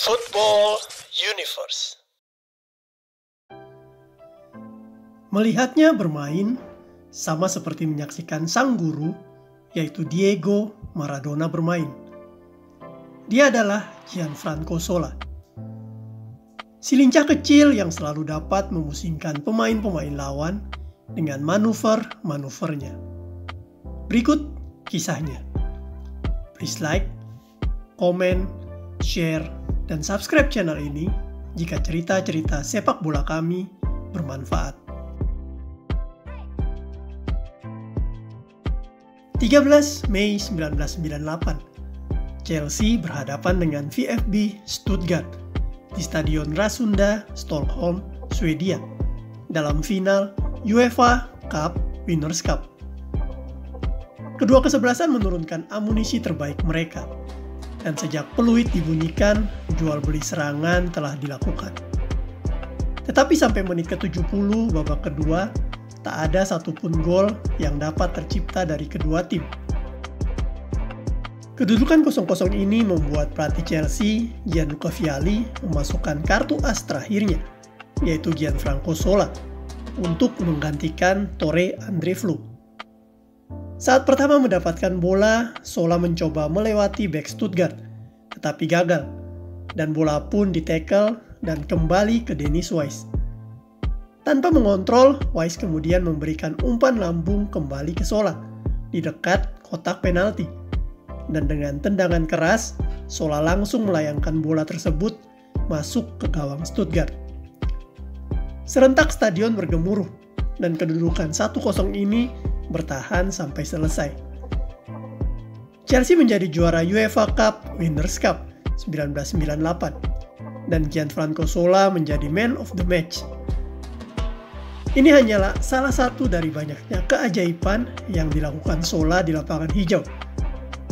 Football Universe. Melihatnya bermain sama seperti menyaksikan sang guru, yaitu Diego Maradona bermain. Dia adalah Gianfranco Sola. Si lincah kecil yang selalu dapat memusingkan pemain-pemain lawan dengan manuver-manuvernya. Berikut kisahnya. Please like, comment, share, dan subscribe channel ini jika cerita-cerita sepak bola kami bermanfaat. 13 Mei 1998, Chelsea berhadapan dengan VfB Stuttgart di Stadion Rasunda, Stockholm, Swedia, dalam final UEFA Cup Winners' Cup. Kedua kesebelasan menurunkan amunisi terbaik mereka – dan sejak peluit dibunyikan, jual beli serangan telah dilakukan. Tetapi sampai menit ke-70 babak kedua, tak ada satupun gol yang dapat tercipta dari kedua tim. Kedudukan kosong-kosong ini membuat pelatih Chelsea, Gianluca Vialli, memasukkan kartu as terakhirnya, yaitu Gianfranco Sola, untuk menggantikan Torre Andre Flu. Saat pertama mendapatkan bola, Sola mencoba melewati back Stuttgart, tetapi gagal. Dan bola pun ditekel dan kembali ke Dennis Wise. Tanpa mengontrol, Wise kemudian memberikan umpan lambung kembali ke Sola di dekat kotak penalti. Dan dengan tendangan keras, Sola langsung melayangkan bola tersebut masuk ke gawang Stuttgart. Serentak stadion bergemuruh dan kedudukan 1-0 ini bertahan sampai selesai. Chelsea menjadi juara UEFA Cup Winners' Cup 1998 dan Gianfranco Sola menjadi man of the match. Ini hanyalah salah satu dari banyaknya keajaiban yang dilakukan Sola di lapangan hijau.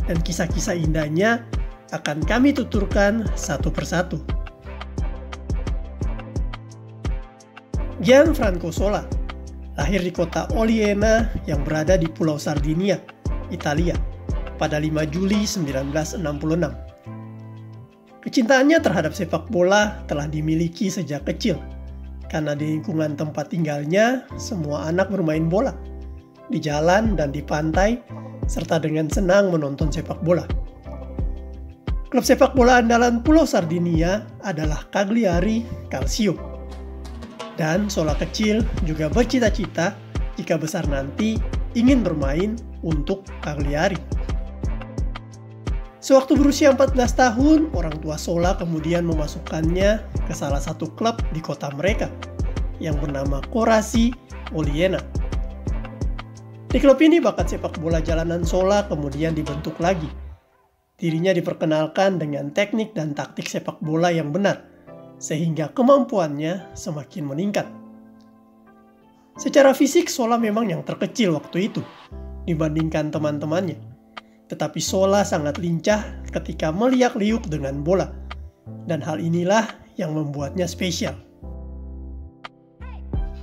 Dan kisah-kisah indahnya akan kami tuturkan satu persatu. Gianfranco Sola lahir di kota Oliena yang berada di Pulau Sardinia, Italia, pada 5 Juli 1966. Kecintaannya terhadap sepak bola telah dimiliki sejak kecil, karena di lingkungan tempat tinggalnya semua anak bermain bola, di jalan dan di pantai, serta dengan senang menonton sepak bola. Klub sepak bola andalan Pulau Sardinia adalah Cagliari Calcio dan Sola kecil juga bercita-cita jika besar nanti ingin bermain untuk Cagliari. Sewaktu berusia 14 tahun, orang tua Sola kemudian memasukkannya ke salah satu klub di kota mereka yang bernama Korasi Oliena. Di klub ini bakat sepak bola jalanan Sola kemudian dibentuk lagi. Dirinya diperkenalkan dengan teknik dan taktik sepak bola yang benar – sehingga kemampuannya semakin meningkat. Secara fisik, Sola memang yang terkecil waktu itu dibandingkan teman-temannya. Tetapi Sola sangat lincah ketika meliak-liuk dengan bola. Dan hal inilah yang membuatnya spesial.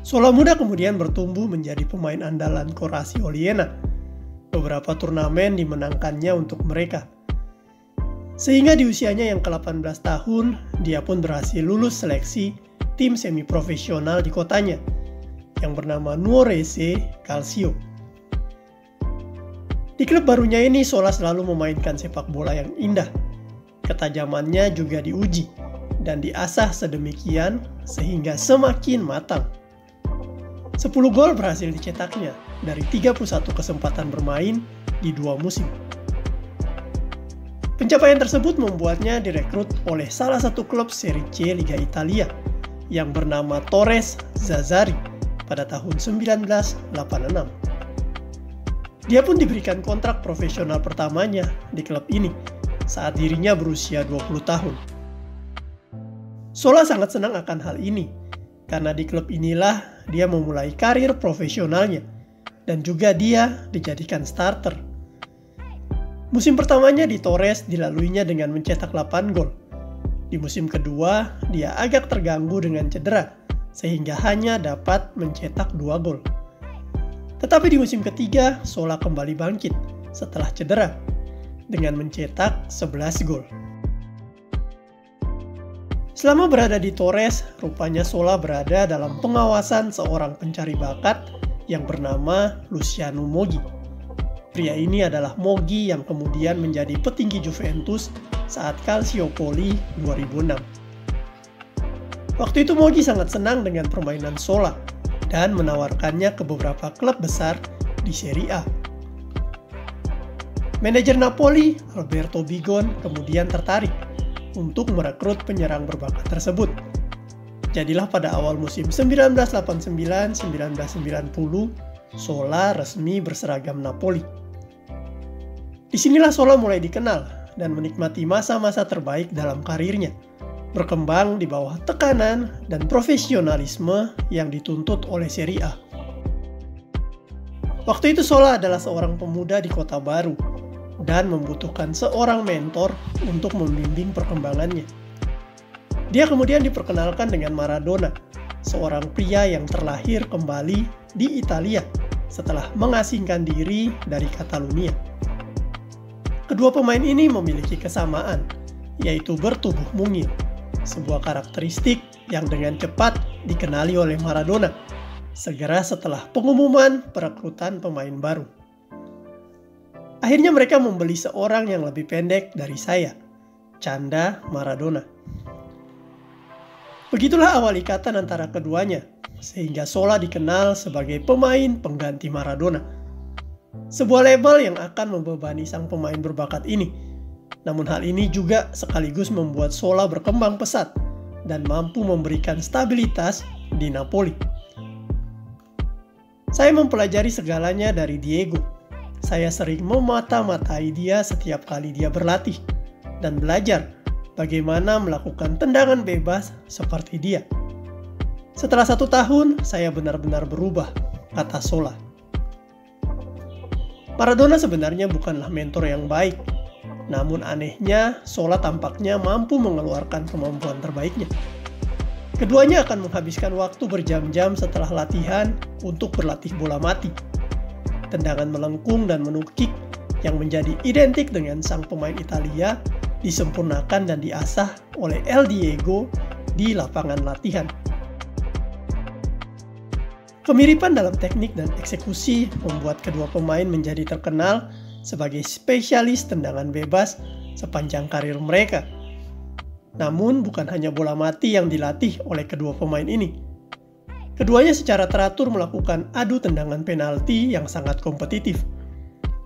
Sola muda kemudian bertumbuh menjadi pemain andalan Korasi Oliena. Beberapa turnamen dimenangkannya untuk mereka – sehingga di usianya yang ke-18 tahun, dia pun berhasil lulus seleksi tim semi profesional di kotanya yang bernama Nuorese Calcio. Di klub barunya ini, Sola selalu memainkan sepak bola yang indah. Ketajamannya juga diuji dan diasah sedemikian sehingga semakin matang. 10 gol berhasil dicetaknya dari 31 kesempatan bermain di dua musim. Pencapaian tersebut membuatnya direkrut oleh salah satu klub Serie C Liga Italia yang bernama Torres Zazzari pada tahun 1986. Dia pun diberikan kontrak profesional pertamanya di klub ini saat dirinya berusia 20 tahun. Sola sangat senang akan hal ini karena di klub inilah dia memulai karir profesionalnya dan juga dia dijadikan starter Musim pertamanya di Torres dilaluinya dengan mencetak 8 gol. Di musim kedua, dia agak terganggu dengan cedera, sehingga hanya dapat mencetak 2 gol. Tetapi di musim ketiga, Sola kembali bangkit setelah cedera dengan mencetak 11 gol. Selama berada di Torres, rupanya Sola berada dalam pengawasan seorang pencari bakat yang bernama Luciano Moggi. Pria ini adalah Moggi yang kemudian menjadi petinggi Juventus saat Calciopoli 2006. Waktu itu Moggi sangat senang dengan permainan Sola dan menawarkannya ke beberapa klub besar di Serie A. Manajer Napoli, Alberto Bigon, kemudian tertarik untuk merekrut penyerang berbakat tersebut. Jadilah pada awal musim 1989-1990, Sola resmi berseragam Napoli. Di sinilah Sola mulai dikenal dan menikmati masa-masa terbaik dalam karirnya, berkembang di bawah tekanan dan profesionalisme yang dituntut oleh Serie A. Waktu itu Sola adalah seorang pemuda di kota baru dan membutuhkan seorang mentor untuk membimbing perkembangannya. Dia kemudian diperkenalkan dengan Maradona, seorang pria yang terlahir kembali di Italia setelah mengasingkan diri dari Catalunya. Kedua pemain ini memiliki kesamaan, yaitu bertubuh mungil, sebuah karakteristik yang dengan cepat dikenali oleh Maradona segera setelah pengumuman perekrutan pemain baru. Akhirnya mereka membeli seorang yang lebih pendek dari saya, Canda Maradona. Begitulah awal ikatan antara keduanya, sehingga Sola dikenal sebagai pemain pengganti Maradona. Sebuah label yang akan membebani sang pemain berbakat ini. Namun hal ini juga sekaligus membuat Sola berkembang pesat dan mampu memberikan stabilitas di Napoli. Saya mempelajari segalanya dari Diego, saya sering memata-matai dia setiap kali dia berlatih dan belajar bagaimana melakukan tendangan bebas seperti dia. Setelah satu tahun, saya benar-benar berubah, kata Sola. Maradona sebenarnya bukanlah mentor yang baik, namun anehnya Sola tampaknya mampu mengeluarkan kemampuan terbaiknya. Keduanya akan menghabiskan waktu berjam-jam setelah latihan untuk berlatih bola mati tendangan melengkung dan menukik yang menjadi identik dengan sang pemain Italia disempurnakan dan diasah oleh El Diego di lapangan latihan. Kemiripan dalam teknik dan eksekusi membuat kedua pemain menjadi terkenal sebagai spesialis tendangan bebas sepanjang karir mereka. Namun bukan hanya bola mati yang dilatih oleh kedua pemain ini, Keduanya secara teratur melakukan adu tendangan penalti yang sangat kompetitif.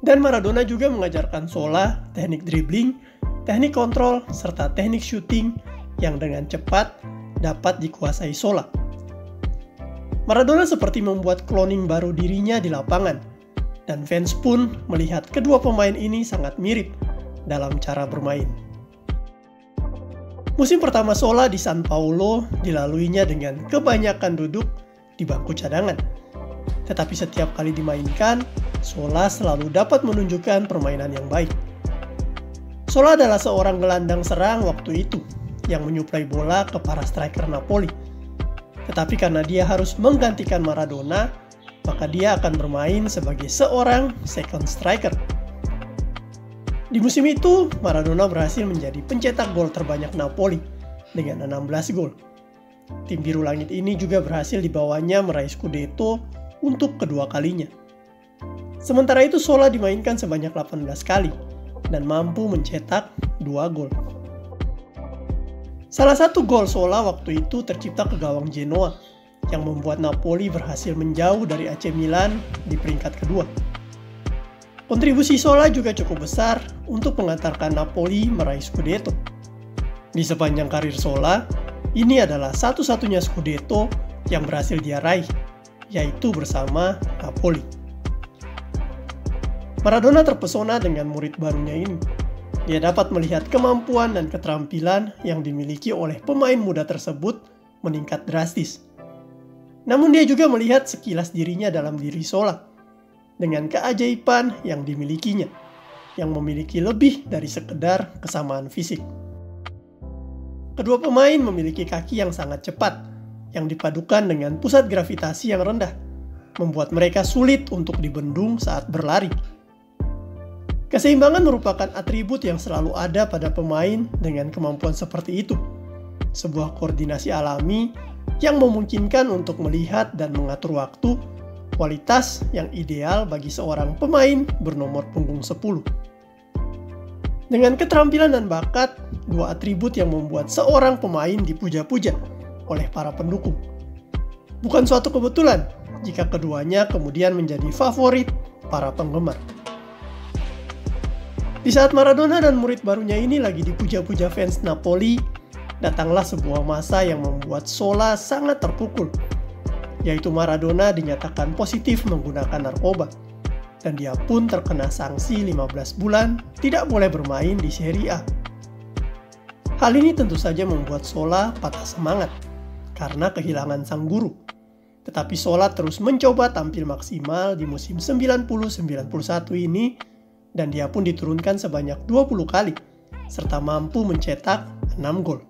Dan Maradona juga mengajarkan Sola teknik dribbling, teknik kontrol, serta teknik shooting yang dengan cepat dapat dikuasai Sola. Maradona seperti membuat cloning baru dirinya di lapangan, dan fans pun melihat kedua pemain ini sangat mirip dalam cara bermain. Musim pertama Sola di San Paulo dilaluinya dengan kebanyakan duduk di bangku cadangan. Tetapi setiap kali dimainkan, Sola selalu dapat menunjukkan permainan yang baik. Sola adalah seorang gelandang serang waktu itu yang menyuplai bola ke para striker Napoli. Tetapi karena dia harus menggantikan Maradona, maka dia akan bermain sebagai seorang second striker. Di musim itu, Maradona berhasil menjadi pencetak gol terbanyak Napoli dengan 16 gol. Tim Biru Langit ini juga berhasil dibawanya meraih Scudetto untuk kedua kalinya. Sementara itu Sola dimainkan sebanyak 18 kali dan mampu mencetak 2 gol. Salah satu gol Sola waktu itu tercipta ke gawang Genoa yang membuat Napoli berhasil menjauh dari AC Milan di peringkat kedua. Kontribusi Sola juga cukup besar untuk mengantarkan Napoli meraih Scudetto. Di sepanjang karir Sola, ini adalah satu-satunya Scudetto yang berhasil dia raih, yaitu bersama Napoli. Maradona terpesona dengan murid barunya ini. Dia dapat melihat kemampuan dan keterampilan yang dimiliki oleh pemain muda tersebut meningkat drastis. Namun dia juga melihat sekilas dirinya dalam diri Sola dengan keajaiban yang dimilikinya, yang memiliki lebih dari sekedar kesamaan fisik. Kedua pemain memiliki kaki yang sangat cepat, yang dipadukan dengan pusat gravitasi yang rendah, membuat mereka sulit untuk dibendung saat berlari. Keseimbangan merupakan atribut yang selalu ada pada pemain dengan kemampuan seperti itu. sebuah koordinasi alami yang memungkinkan untuk melihat dan mengatur waktu, kualitas yang ideal bagi seorang pemain bernomor punggung 10. Dengan keterampilan dan bakat, dua atribut yang membuat seorang pemain dipuja-puja oleh para pendukung. Bukan suatu kebetulan jika keduanya kemudian menjadi favorit para penggemar. Di saat Maradona dan murid barunya ini lagi dipuja-puja fans Napoli, datanglah sebuah masa yang membuat Sola sangat terpukul, yaitu Maradona dinyatakan positif menggunakan narkoba, dan dia pun terkena sanksi 15 bulan tidak boleh bermain di Serie A. Hal ini tentu saja membuat Sola patah semangat, karena kehilangan sang guru. Tetapi Sola terus mencoba tampil maksimal di musim 90-91 ini dan dia pun diturunkan sebanyak 20 kali, serta mampu mencetak 6 gol.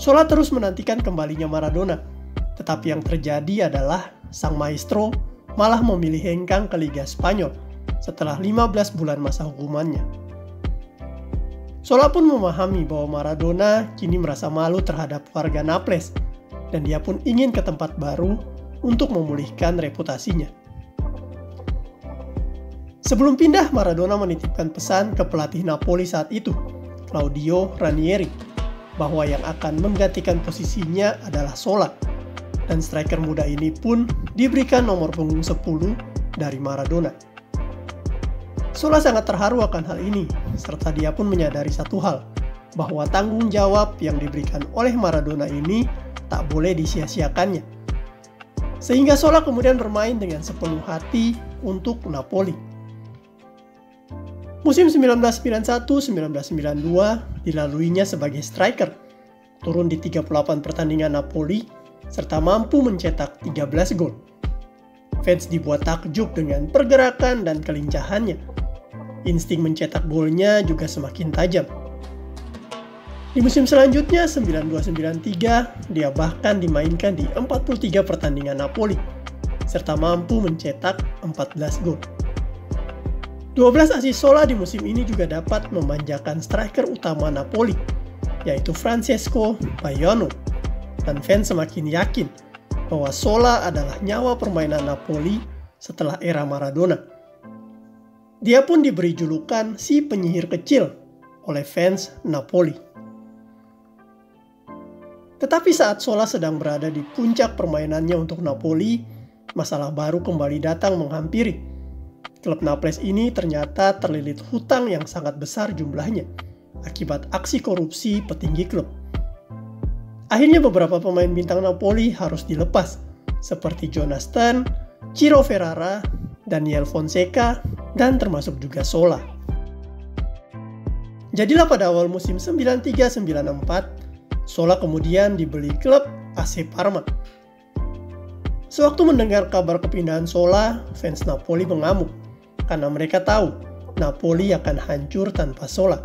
Sola terus menantikan kembalinya Maradona, tetapi yang terjadi adalah sang maestro malah memilih hengkang ke Liga Spanyol setelah 15 bulan masa hukumannya. Sola pun memahami bahwa Maradona kini merasa malu terhadap warga Naples dan dia pun ingin ke tempat baru untuk memulihkan reputasinya. Sebelum pindah, Maradona menitipkan pesan ke pelatih Napoli saat itu, Claudio Ranieri, bahwa yang akan menggantikan posisinya adalah Sola. Dan striker muda ini pun diberikan nomor punggung 10 dari Maradona. Sola sangat terharu akan hal ini, serta dia pun menyadari satu hal, bahwa tanggung jawab yang diberikan oleh Maradona ini tak boleh disia-siakannya. Sehingga Sola kemudian bermain dengan sepenuh hati untuk Napoli. Musim 1991-1992 dilaluinya sebagai striker, turun di 38 pertandingan Napoli, serta mampu mencetak 13 gol. Fans dibuat takjub dengan pergerakan dan kelincahannya. Insting mencetak golnya juga semakin tajam. Di musim selanjutnya 92-93, dia bahkan dimainkan di 43 pertandingan Napoli, serta mampu mencetak 14 gol. 12 asis Sola di musim ini juga dapat memanjakan striker utama Napoli, yaitu Francesco Bayano. Dan fans semakin yakin bahwa Sola adalah nyawa permainan Napoli setelah era Maradona. Dia pun diberi julukan si penyihir kecil oleh fans Napoli. Tetapi saat Sola sedang berada di puncak permainannya untuk Napoli, masalah baru kembali datang menghampiri Klub Naples ini ternyata terlilit hutang yang sangat besar jumlahnya akibat aksi korupsi petinggi klub. Akhirnya beberapa pemain bintang Napoli harus dilepas, seperti Jonathan, Ciro Ferrara, Daniel Fonseca, dan termasuk juga Sola. Jadilah pada awal musim 93-94, Sola kemudian dibeli klub AC Parma. Sewaktu mendengar kabar kepindahan Sola, fans Napoli mengamuk karena mereka tahu Napoli akan hancur tanpa Sola.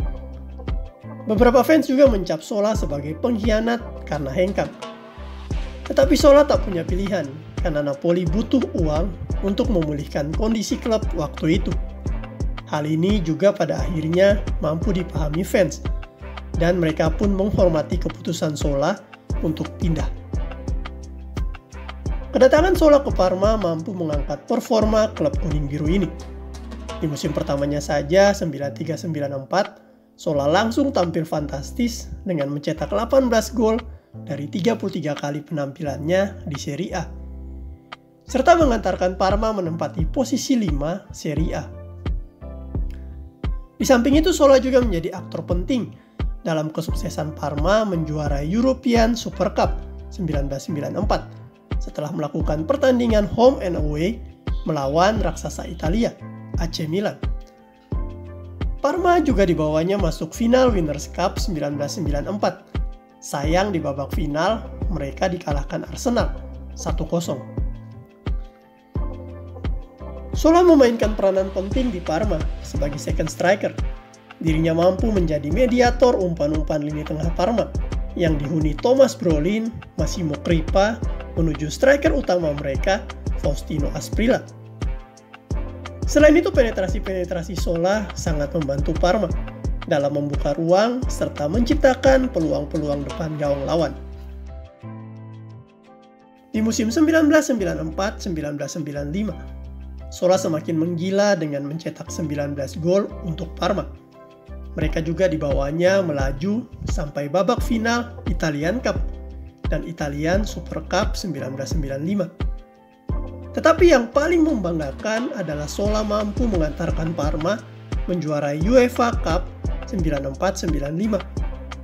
Beberapa fans juga mencap Sola sebagai pengkhianat karena hengkang. Tetapi Sola tak punya pilihan karena Napoli butuh uang untuk memulihkan kondisi klub waktu itu. Hal ini juga pada akhirnya mampu dipahami fans dan mereka pun menghormati keputusan Sola untuk pindah. Kedatangan Sola ke Parma mampu mengangkat performa klub kuning biru ini. Di musim pertamanya saja 93-94, Sola langsung tampil fantastis dengan mencetak 18 gol dari 33 kali penampilannya di Serie A. Serta mengantarkan Parma menempati posisi 5 Serie A. Di samping itu Sola juga menjadi aktor penting dalam kesuksesan Parma menjuarai European Super Cup 1994 setelah melakukan pertandingan home and away melawan raksasa Italia AC Milan. Parma juga dibawanya masuk final Winners Cup 1994. Sayang di babak final, mereka dikalahkan Arsenal 1-0. Sola memainkan peranan penting di Parma sebagai second striker. Dirinya mampu menjadi mediator umpan-umpan lini tengah Parma yang dihuni Thomas Brolin, Massimo Kripa, menuju striker utama mereka, Faustino Asprilla. Selain itu penetrasi-penetrasi Sola sangat membantu Parma dalam membuka ruang serta menciptakan peluang-peluang depan gawang lawan. Di musim 1994-1995, Sola semakin menggila dengan mencetak 19 gol untuk Parma. Mereka juga dibawanya melaju sampai babak final Italian Cup dan Italian Super Cup 1995. Tetapi yang paling membanggakan adalah Sola mampu mengantarkan Parma menjuarai UEFA Cup 94-95.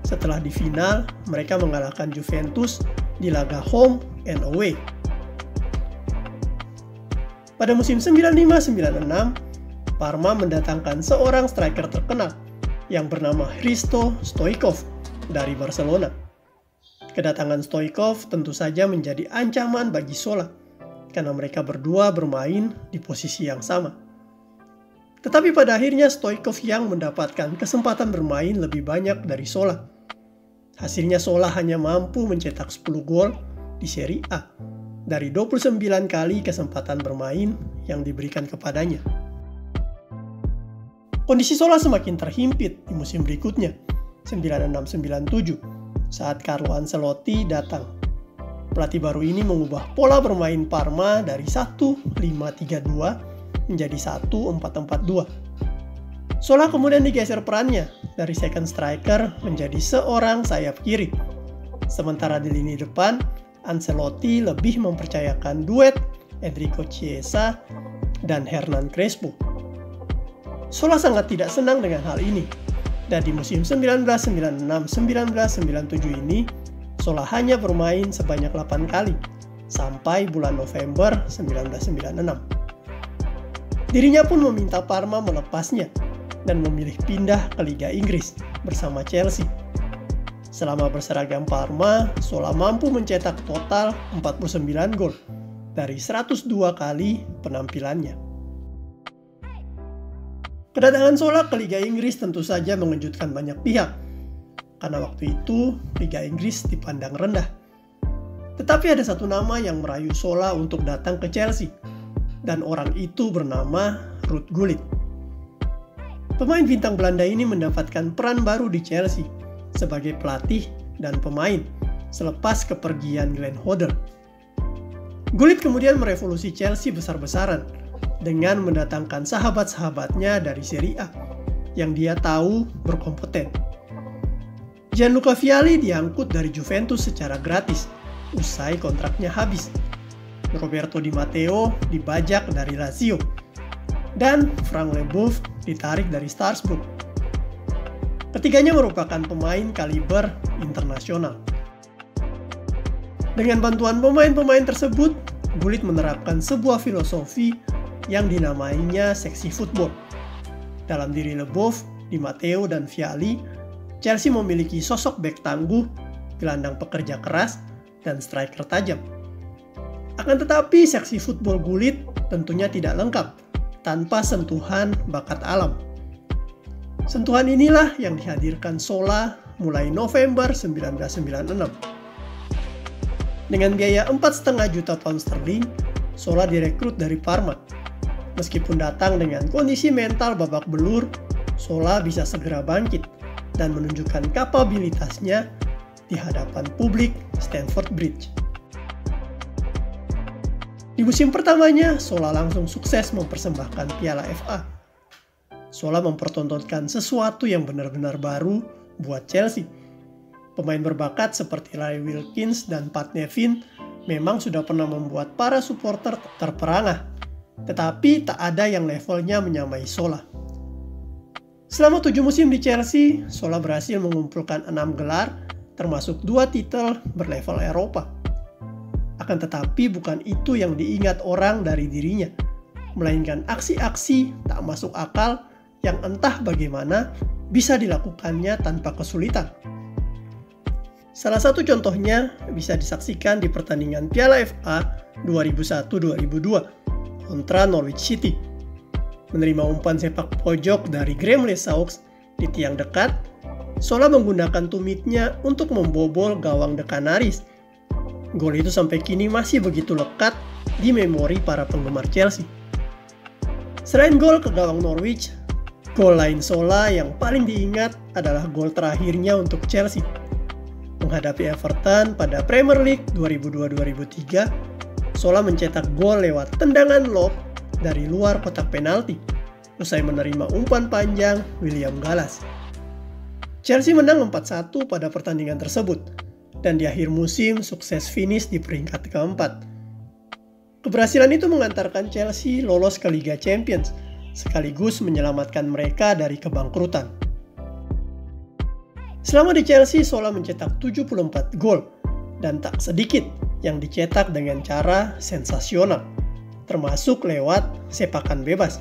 Setelah di final, mereka mengalahkan Juventus di laga home and away. Pada musim 95-96, Parma mendatangkan seorang striker terkenal yang bernama Hristo Stoikov dari Barcelona. Kedatangan Stoikov tentu saja menjadi ancaman bagi Sola karena mereka berdua bermain di posisi yang sama. Tetapi pada akhirnya Stoikov yang mendapatkan kesempatan bermain lebih banyak dari Sola. Hasilnya Sola hanya mampu mencetak 10 gol di Serie A dari 29 kali kesempatan bermain yang diberikan kepadanya. Kondisi Sola semakin terhimpit di musim berikutnya, 96-97, saat Carlo Ancelotti datang. Pelatih baru ini mengubah pola bermain Parma dari 1-5-3-2 menjadi 1-4-4-2. Sola kemudian digeser perannya dari second striker menjadi seorang sayap kiri. Sementara di lini depan, Ancelotti lebih mempercayakan duet Enrico Chiesa dan Hernan Crespo. Sola sangat tidak senang dengan hal ini, dan di musim 1996-1997 ini, Sola hanya bermain sebanyak 8 kali, sampai bulan November 1996. Dirinya pun meminta Parma melepasnya dan memilih pindah ke Liga Inggris bersama Chelsea Selama berseragam Parma, Sola mampu mencetak total 49 gol dari 102 kali penampilannya. Kedatangan Sola ke Liga Inggris tentu saja mengejutkan banyak pihak, karena waktu itu Liga Inggris dipandang rendah. Tetapi ada satu nama yang merayu Sola untuk datang ke Chelsea, dan orang itu bernama Ruud Gullit. Pemain bintang Belanda ini mendapatkan peran baru di Chelsea – sebagai pelatih dan pemain selepas kepergian Glenn Hoddle. Gullit kemudian merevolusi Chelsea besar-besaran dengan mendatangkan sahabat-sahabatnya dari Serie A yang dia tahu berkompeten. Gianluca Vialli diangkut dari Juventus secara gratis usai kontraknya habis. Roberto Di Matteo dibajak dari Lazio dan Frank Leboeuf ditarik dari Strasbourg Ketiganya merupakan pemain kaliber internasional. Dengan bantuan pemain-pemain tersebut, Gullit menerapkan sebuah filosofi yang dinamainya seksi football. Dalam diri Leboeuf, Di Matteo, dan Viali, Chelsea memiliki sosok bek tangguh, gelandang pekerja keras, dan striker tajam. Akan tetapi, seksi football Gullit tentunya tidak lengkap tanpa sentuhan bakat alam. Sentuhan inilah yang dihadirkan Sola mulai November 1996. Dengan biaya 4,5 juta pound sterling, Sola direkrut dari Parma. Meskipun datang dengan kondisi mental babak belur, Sola bisa segera bangkit dan menunjukkan kapabilitasnya di hadapan publik Stamford Bridge. Di musim pertamanya, Sola langsung sukses mempersembahkan Piala FA Sola mempertontonkan sesuatu yang benar-benar baru buat Chelsea. Pemain berbakat seperti Ray Wilkins dan Pat Nevin memang sudah pernah membuat para supporter terperangah, tetapi tak ada yang levelnya menyamai Sola. Selama tujuh musim di Chelsea, Sola berhasil mengumpulkan enam gelar, termasuk dua titel berlevel Eropa. Akan tetapi bukan itu yang diingat orang dari dirinya, melainkan aksi-aksi tak masuk akal yang entah bagaimana bisa dilakukannya tanpa kesulitan. Salah satu contohnya bisa disaksikan di pertandingan Piala FA 2001-2002 kontra Norwich City. Menerima umpan sepak pojok dari Graham Lesaux di tiang dekat, Sola menggunakan tumitnya untuk membobol gawang The Canaries. Gol itu sampai kini masih begitu lekat di memori para penggemar Chelsea. Selain gol ke gawang Norwich, Gol lain Sola yang paling diingat adalah gol terakhirnya untuk Chelsea. Menghadapi Everton pada Premier League 2002-2003, Sola mencetak gol lewat tendangan lob dari luar kotak penalti, usai menerima umpan panjang William Gallas. Chelsea menang 4-1 pada pertandingan tersebut, dan di akhir musim sukses finish di peringkat keempat. Keberhasilan itu mengantarkan Chelsea lolos ke Liga Champions – sekaligus menyelamatkan mereka dari kebangkrutan. Selama di Chelsea, Sola mencetak 74 gol dan tak sedikit yang dicetak dengan cara sensasional, termasuk lewat sepakan bebas.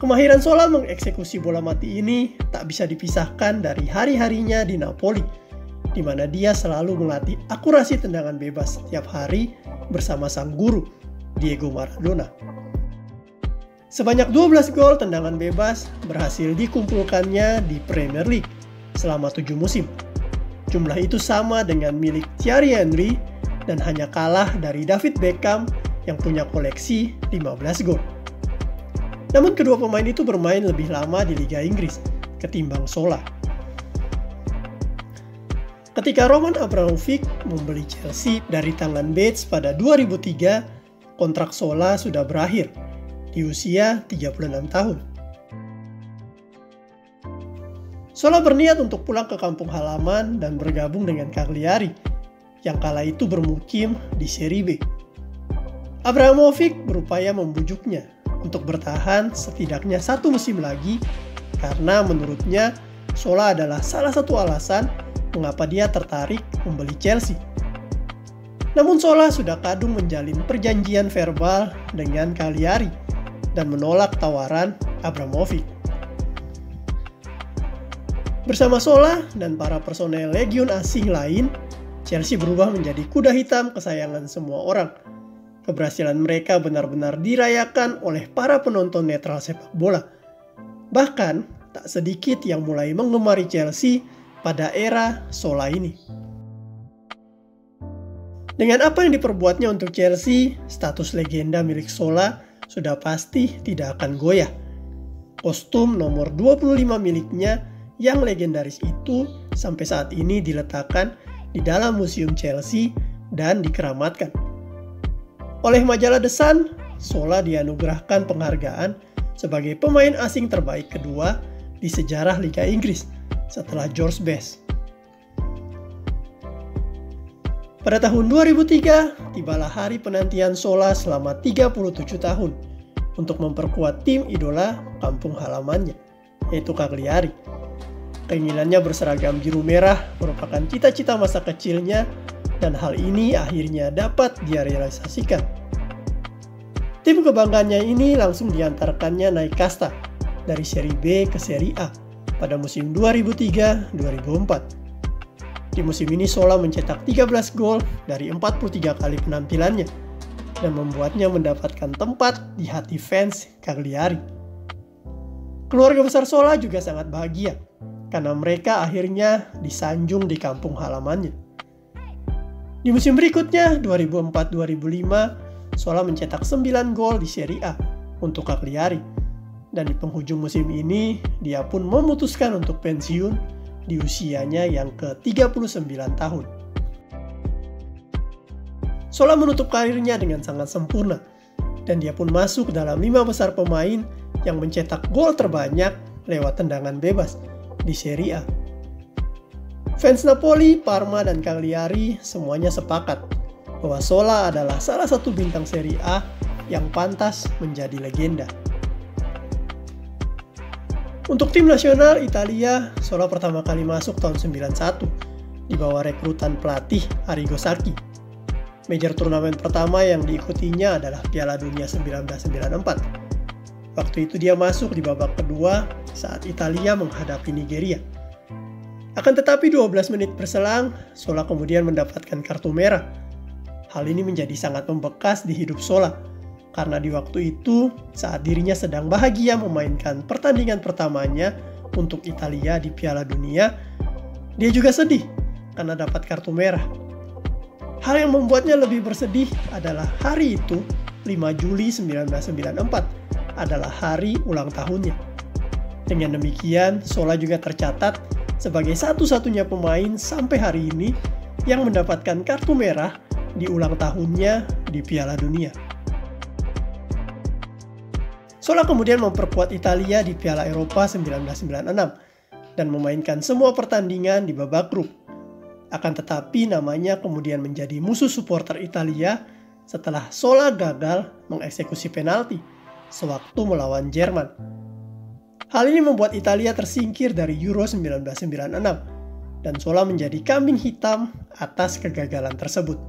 Kemahiran Sola mengeksekusi bola mati ini tak bisa dipisahkan dari hari-harinya di Napoli, di mana dia selalu melatih akurasi tendangan bebas setiap hari bersama sang guru, Diego Maradona. Sebanyak 12 gol tendangan bebas berhasil dikumpulkannya di Premier League selama 7 musim. Jumlah itu sama dengan milik Thierry Henry dan hanya kalah dari David Beckham yang punya koleksi 15 gol. Namun kedua pemain itu bermain lebih lama di Liga Inggris ketimbang Sola. Ketika Roman Abramovich membeli Chelsea dari tangan Bates pada 2003, kontrak Sola sudah berakhir di usia 36 tahun. Sola berniat untuk pulang ke kampung halaman dan bergabung dengan Cagliari, yang kala itu bermukim di Serie B. Abramovich berupaya membujuknya untuk bertahan setidaknya satu musim lagi karena menurutnya Sola adalah salah satu alasan mengapa dia tertarik membeli Chelsea. Namun Sola sudah kadung menjalin perjanjian verbal dengan Cagliari dan menolak tawaran Abramovich. Bersama Sola dan para personel legion asing lain, Chelsea berubah menjadi kuda hitam kesayangan semua orang. Keberhasilan mereka benar-benar dirayakan oleh para penonton netral sepak bola. Bahkan, tak sedikit yang mulai mengemari Chelsea pada era Sola ini. Dengan apa yang diperbuatnya untuk Chelsea, status legenda milik Sola sudah pasti tidak akan goyah. Kostum nomor 25 miliknya yang legendaris itu sampai saat ini diletakkan di dalam Museum Chelsea dan dikeramatkan. Oleh majalah The Sun, Sola dianugerahkan penghargaan sebagai pemain asing terbaik kedua di sejarah Liga Inggris setelah George Best. Pada tahun 2003, tibalah hari penantian Sola selama 37 tahun untuk memperkuat tim idola kampung halamannya, yaitu Cagliari. Keinginannya berseragam biru merah merupakan cita-cita masa kecilnya dan hal ini akhirnya dapat dia realisasikan. Tim kebanggaannya ini langsung diantarkannya naik kasta dari seri B ke seri A pada musim 2003-2004. Di musim ini Sola mencetak 13 gol dari 43 kali penampilannya dan membuatnya mendapatkan tempat di hati fans Cagliari. Keluarga besar Sola juga sangat bahagia karena mereka akhirnya disanjung di kampung halamannya. Di musim berikutnya, 2004-2005, Sola mencetak 9 gol di Serie A untuk Cagliari. Dan di penghujung musim ini, dia pun memutuskan untuk pensiun di usianya yang ke-39 tahun. Sola menutup karirnya dengan sangat sempurna, dan dia pun masuk dalam lima besar pemain yang mencetak gol terbanyak lewat tendangan bebas di Serie A. Fans Napoli, Parma, dan Cagliari semuanya sepakat bahwa Sola adalah salah satu bintang Serie A yang pantas menjadi legenda. Untuk tim nasional Italia, Sola pertama kali masuk tahun 91 di bawah rekrutan pelatih Arrigo Sacchi. Major turnamen pertama yang diikutinya adalah Piala Dunia 1994. Waktu itu dia masuk di babak kedua saat Italia menghadapi Nigeria. Akan tetapi 12 menit berselang, Sola kemudian mendapatkan kartu merah. Hal ini menjadi sangat membekas di hidup Sola karena di waktu itu saat dirinya sedang bahagia memainkan pertandingan pertamanya untuk Italia di Piala Dunia, dia juga sedih karena dapat kartu merah. Hal yang membuatnya lebih bersedih adalah hari itu, 5 Juli 1994, adalah hari ulang tahunnya. Dengan demikian, Sola juga tercatat sebagai satu-satunya pemain sampai hari ini yang mendapatkan kartu merah di ulang tahunnya di Piala Dunia. Sola kemudian memperkuat Italia di Piala Eropa 1996 dan memainkan semua pertandingan di babak grup. Akan tetapi namanya kemudian menjadi musuh supporter Italia setelah Sola gagal mengeksekusi penalti sewaktu melawan Jerman. Hal ini membuat Italia tersingkir dari Euro 1996 dan Sola menjadi kambing hitam atas kegagalan tersebut.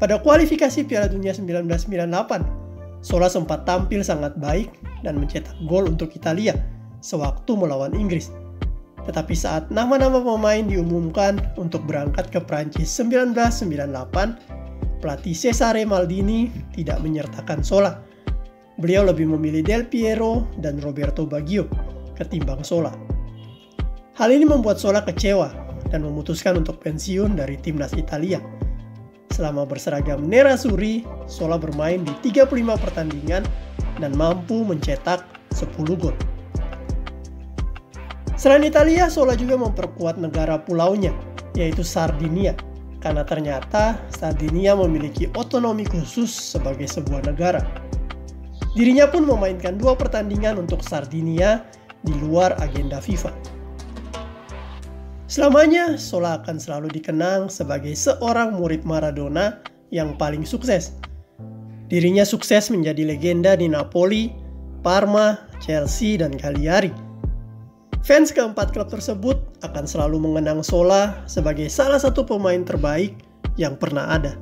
Pada kualifikasi Piala Dunia 1998, Sola sempat tampil sangat baik dan mencetak gol untuk Italia sewaktu melawan Inggris. Tetapi saat nama-nama pemain diumumkan untuk berangkat ke Prancis 1998, pelatih Cesare Maldini tidak menyertakan Sola. Beliau lebih memilih Del Piero dan Roberto Baggio ketimbang Sola. Hal ini membuat Sola kecewa dan memutuskan untuk pensiun dari timnas Italia Selama berseragam Nerazzurri, Sola bermain di 35 pertandingan dan mampu mencetak 10 gol. Selain Italia, Sola juga memperkuat negara pulaunya, yaitu Sardinia, karena ternyata Sardinia memiliki otonomi khusus sebagai sebuah negara. Dirinya pun memainkan dua pertandingan untuk Sardinia di luar agenda FIFA. Selamanya, Sola akan selalu dikenang sebagai seorang murid Maradona yang paling sukses. Dirinya sukses menjadi legenda di Napoli, Parma, Chelsea, dan Cagliari. Fans keempat klub tersebut akan selalu mengenang Sola sebagai salah satu pemain terbaik yang pernah ada.